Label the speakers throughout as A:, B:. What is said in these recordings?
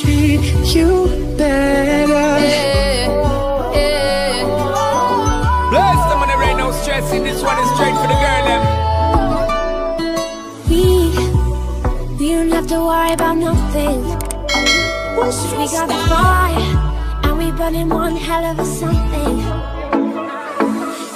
A: treat you better.
B: Bless them when there ain't no stressing. This one is straight for the girl.
C: We, we don't have to worry about nothing. We got the fire, and we burning one hell of a something.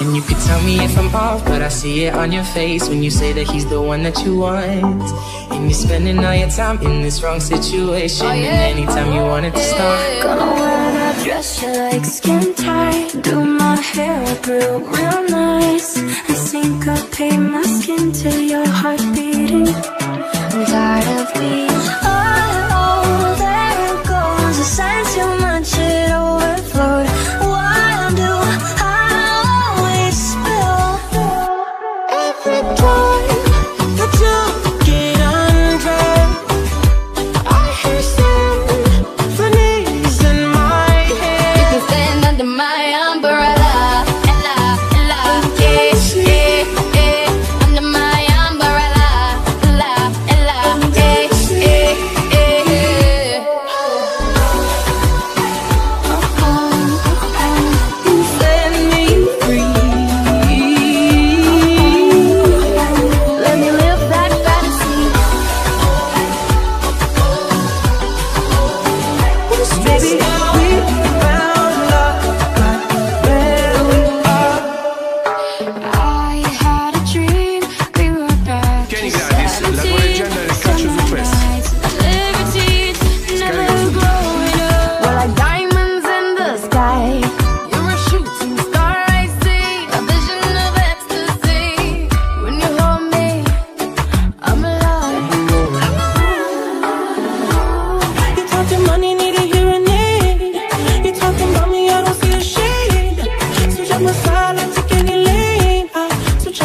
A: And you could tell me if I'm off, but I see it on your face when you say that he's the one that you want. And you're spending all your time in this wrong situation. Oh, and anytime you want it to start,
C: Gonna wear that dress you like skin tight. Do my hair up real, real nice. I syncopate my skin to your heart beating. I'm tired of being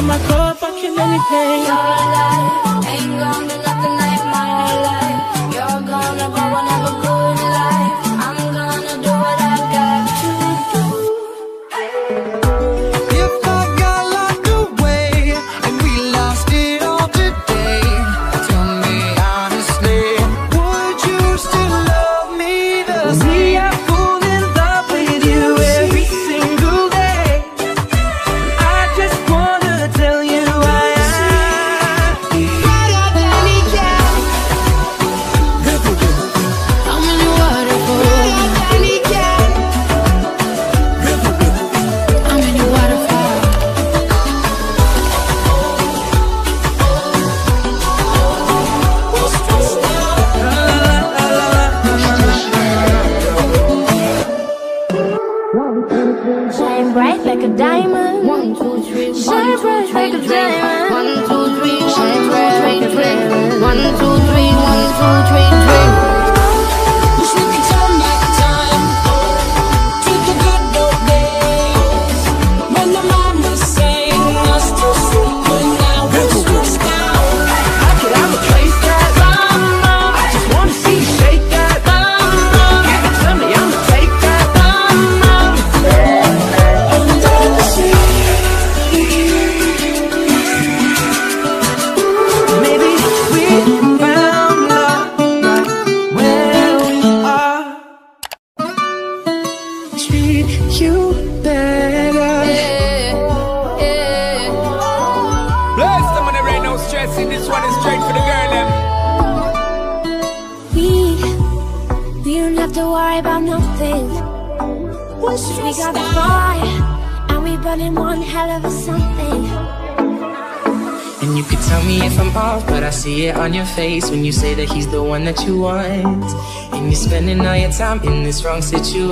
A: my if I kill anything.
C: Shine bright like a diamond
D: One, two, three,
C: Shine
D: one, two,
C: bright
D: three,
C: like a diamond.
D: One, two, three, one,
C: Shine bright
D: three,
C: like a
D: three.
C: diamond.
D: One, two, three, one, two, three, three.
A: Wish we could turn back time to the good old days when the
B: ain't no. This one is straight for the girl, them.
C: We, we don't have to worry about nothing We got the fire, and we burning one hell of a something
A: And you could tell me if I'm off, but I see it on your face when you say that he's the one that you want. And you're spending all your time in this wrong situation.